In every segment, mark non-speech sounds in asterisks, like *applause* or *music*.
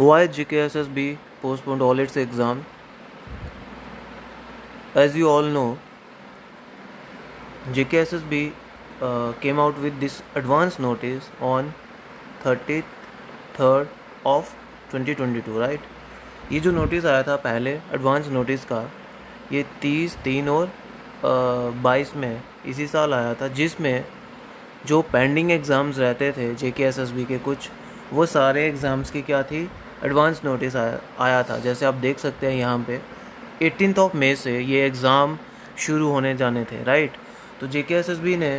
Why J K S S B postpone all its exam as you all know J K S S B came out with this advance notice on thirty third of twenty twenty two right ये जो notice आया था पहले advance notice का ये तीस तीन और uh, बाईस uh, में इसी साल आया था जिसमें जो पेंडिंग एग्ज़ाम्स रहते थे जे के एस एस बी के कुछ वो सारे एग्ज़ाम्स की क्या थी? एडवांस नोटिस आया आया था। जैसे आप देख सकते हैं यहाँ पे एटीन ऑफ़ मे से ये एग्ज़ाम शुरू होने जाने थे राइट तो जे ने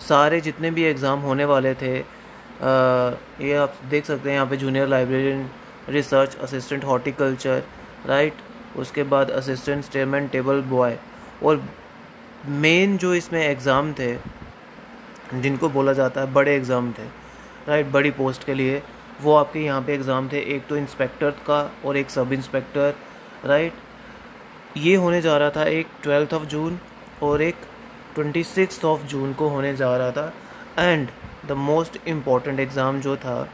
सारे जितने भी एग्ज़ाम होने वाले थे आ, ये आप देख सकते हैं यहाँ पे junior librarian research assistant horticulture right उसके बाद असिस्टेंट स्टेमन टेबल बॉय और मेन जो इसमें एग्ज़ाम थे जिनको बोला जाता है बड़े एग्ज़ाम थे राइट बड़ी पोस्ट के लिए। वो आपके यहाँ पे एग्ज़ाम थे। एक तो इंस्पेक्टर का और एक सब इंस्पेक्टर राइट ये होने जा रहा था एक ट्वेल्थ ऑफ़ जून और एक ट्वेंटी सिक्स ऑफ़ जून को होने जा रहा था। And the most important exam जो था,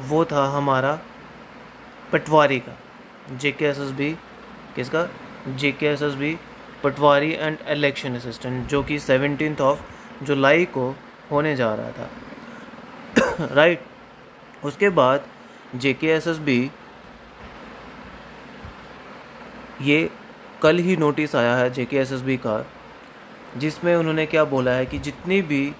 वो था हमारा पटवारी का। जे के एस एस बी किसका? J K S S B patwari and election assistant जो कि सेवनटीन ऑफ़ जुलाई को होने जा रहा था। *coughs* राइट उसके बाद जे के एस एस बी ये कल ही नोटिस आया है जे के एस एस बी का, जिसमें उन्होंने क्या बोला है कि जितनी भी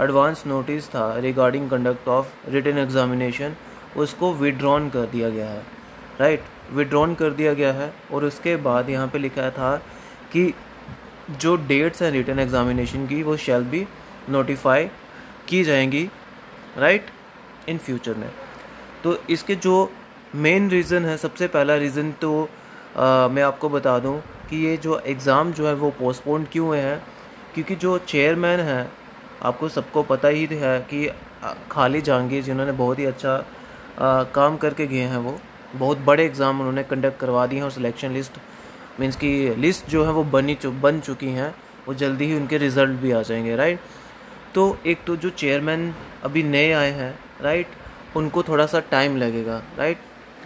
एडवांस नोटिस था regarding conduct of written examination उसको विड्रॉन कर दिया गया है राइट विड्रॉन कर दिया गया है और उसके बाद यहाँ पे लिखा था कि जो डेट्स हैं रिटर्न एग्जामिनेशन की, वो शैल बी नोटिफाई की जाएँगी राइट इन फ्यूचर में। तो इसके जो मेन रीज़न है सबसे पहला रीज़न तो आ, मैं आपको बता दूँ कि ये जो एग्ज़ाम जो है वो पोस्टपोन क्यों हुए हैं क्योंकि जो चेयरमैन हैं आपको सबको पता ही है कि खाली जहांगीर जिन्होंने बहुत ही अच्छा आ, काम करके गए हैं वो बहुत बड़े एग्ज़ाम उन्होंने कंडक्ट करवा दिए हैं और सिलेक्शन लिस्ट मीन्स की लिस्ट जो है वो बनी चु बन चुकी हैं वो जल्दी ही उनके रिज़ल्ट भी आ जाएँगे राइट? तो एक तो जो चेयरमैन अभी नए आए हैं राइट? उनको थोड़ा सा टाइम लगेगा, राइट?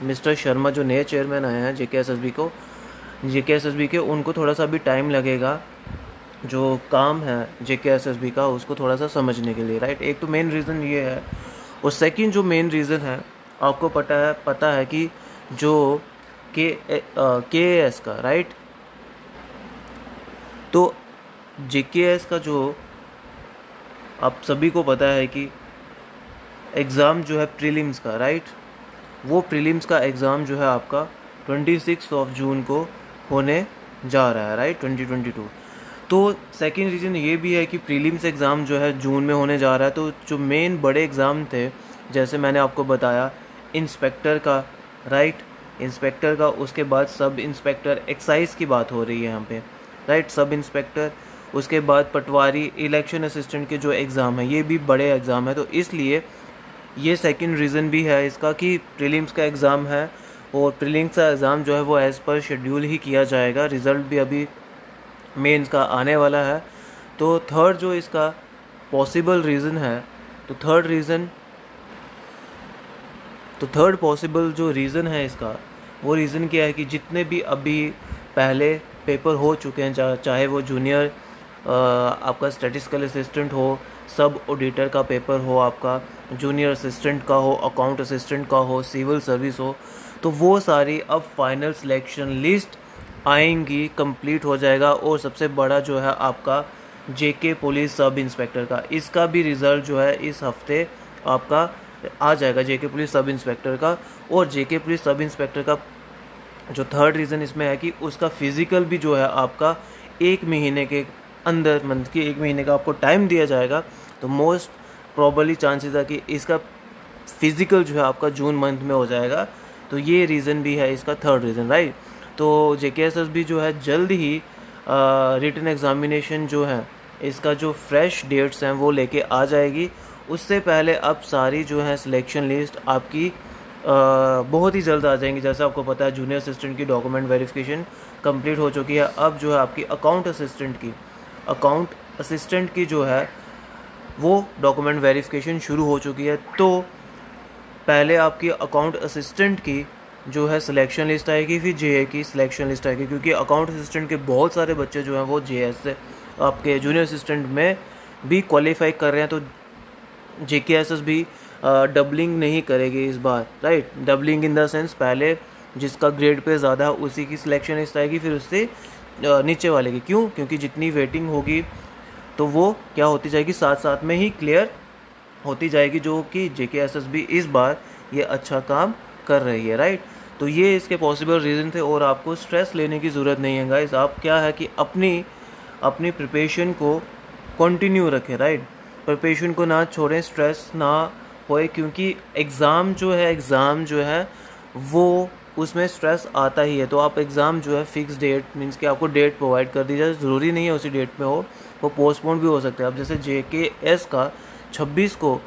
मिस्टर शर्मा जो नए चेयरमैन आए हैं जे के एस एस बी को जे के एस एस बी के उनको थोड़ा सा भी टाइम लगेगा, जो काम है जे के एस एस बी का, उसको थोड़ा सा समझने के लिए, राइट? एक तो मेन रीज़न ये है, और सेकंड जो मेन रीज़न है, आपको पता है पता है कि जो के के एस का, राइट? तो जे के एस का जो आप सभी को पता है कि एग्ज़ाम जो है प्रीलिम्स का राइट वो प्रीलिम्स का एग्ज़ाम जो है आपका ट्वेंटी सिक्स ऑफ़ जून को होने जा रहा है राइट ट्वेंटी ट्वेंटी टू तो सेकेंड रीज़न ये भी है कि प्रीलिम्स एग्ज़ाम जो है जून में होने जा रहा है तो जो मेन बड़े एग्ज़ाम थे, जैसे मैंने आपको बताया इंस्पेक्टर का राइट इंस्पेक्टर का, उसके बाद सब इंस्पेक्टर एक्साइज की बात हो रही है यहाँ पे राइट सब इंस्पेक्टर उसके बाद पटवारी इलेक्शन असिस्टेंट के जो एग्ज़ाम है, ये भी बड़े एग्ज़ाम है तो इसलिए ये सेकंड रीज़न भी है इसका कि प्रीलिम्स का एग्ज़ाम है और प्रीलिम्स का एग्ज़ाम जो है वो एज़ पर शेड्यूल ही किया जाएगा। रिज़ल्ट भी अभी मेंस का आने वाला है। तो थर्ड जो इसका पॉसिबल रीज़न है तो थर्ड रीज़न तो थर्ड पॉसिबल जो रीज़न है इसका, वो रीज़न क्या है कि जितने भी अभी पहले पेपर हो चुके हैं, चाहे वो जूनियर आपका स्टेटिस्टिकल असिस्टेंट हो सब ऑडिटर का पेपर हो आपका जूनियर असिस्टेंट का हो अकाउंट असिस्टेंट का हो सिविल सर्विस हो तो वो सारी अब फाइनल सिलेक्शन लिस्ट आएँगी कंप्लीट हो जाएगा और सबसे बड़ा जो है आपका जेके पुलिस सब इंस्पेक्टर का। इसका भी रिज़ल्ट जो है इस हफ़्ते आपका आ जाएगा जेके पुलिस सब इंस्पेक्टर का और जेके पुलिस सब इंस्पेक्टर का जो थर्ड रीज़न इसमें है कि उसका फ़िज़िकल भी जो है आपका एक महीने के अंदर मंथ के एक महीने का आपको टाइम दिया जाएगा तो मोस्ट प्रॉबली चांसेस है कि इसका फ़िज़िकल जो है आपका जून मंथ में हो जाएगा। तो ये रीज़न भी है इसका थर्ड रीज़न राइट तो जे भी जो है जल्द ही रिटर्न एग्ज़ामिनेशन जो है इसका जो फ्रेश डेट्स हैं वो लेके आ जाएगी। उससे पहले अब सारी जो है सिलेक्शन लिस्ट आपकी आ, बहुत ही जल्द आ जाएँगी। जैसे आपको पता है जूनियर असिस्टेंट की डॉक्यूमेंट वेरिफिकेशन कंप्लीट हो चुकी है। अब जो है आपकी अकाउंट असिस्टेंट की अकाउंट असिस्टेंट की जो है, वो डॉक्यूमेंट वेरिफिकेशन शुरू हो चुकी है। तो पहले आपकी अकाउंट असिस्टेंट की जो है सिलेक्शन लिस्ट आएगी, फिर जे की सिलेक्शन लिस्ट आएगी, क्योंकि अकाउंट असिस्टेंट के बहुत सारे बच्चे जो हैं, वो जे से आपके जूनियर असिस्टेंट में भी क्वालिफाई कर रहे हैं। तो जे के एस एस भी डबलिंग नहीं करेगी इस बार right doubling in the sense पहले जिसका ग्रेड पे ज़्यादा, उसी की सिलेक्शन लिस्ट आएगी, फिर उससे नीचे वाले की। क्यों? क्योंकि जितनी वेटिंग होगी तो वो क्या होती जाएगी? साथ साथ में ही क्लियर होती जाएगी जो कि जे के एस एस बी इस बार ये अच्छा काम कर रही है राइट तो ये इसके पॉसिबल रीज़न थे और आपको स्ट्रेस लेने की ज़रूरत नहीं है गाइस आप क्या है कि अपनी अपनी प्रिपरेशन को कंटिन्यू रखें राइट प्रिपरेशन को ना छोड़ें स्ट्रेस ना होए, क्योंकि एग्ज़ाम जो है एग्ज़ाम जो है, वो उसमें स्ट्रेस आता ही है। तो आप एग्ज़ाम जो है फिक्स डेट मीन्स कि आपको डेट प्रोवाइड कर दी जाए। ज़रूरी नहीं है उसी डेट में हो, वो पोस्टपोन भी हो सकता है। अब जैसे जे के एस का 26 को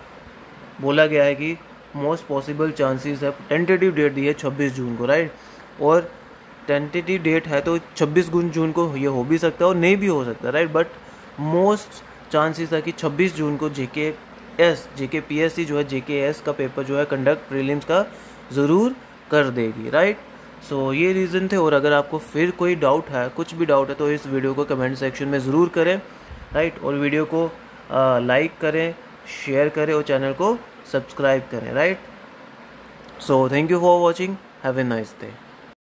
बोला गया है कि मोस्ट पॉसिबल चांसेस है। टेंटेटिव डेट दी है 26 जून को राइट और टेंटेटिव डेट है तो 26 जून को ये हो भी सकता है और नहीं भी हो सकता राइट बट मोस्ट चांसेस है कि 26 जून को जे के एस जे के पी एस सी जो है जे के एस का पेपर जो है कंडक्ट प्रीलिम्स का ज़रूर कर देगी राइट सो so, ये रीज़न थे और अगर आपको फिर कोई डाउट है कुछ भी डाउट है तो इस वीडियो को कमेंट सेक्शन में ज़रूर करें राइट और वीडियो को लाइक करें शेयर करें और चैनल को सब्सक्राइब करें right so thank you for watching have a nice day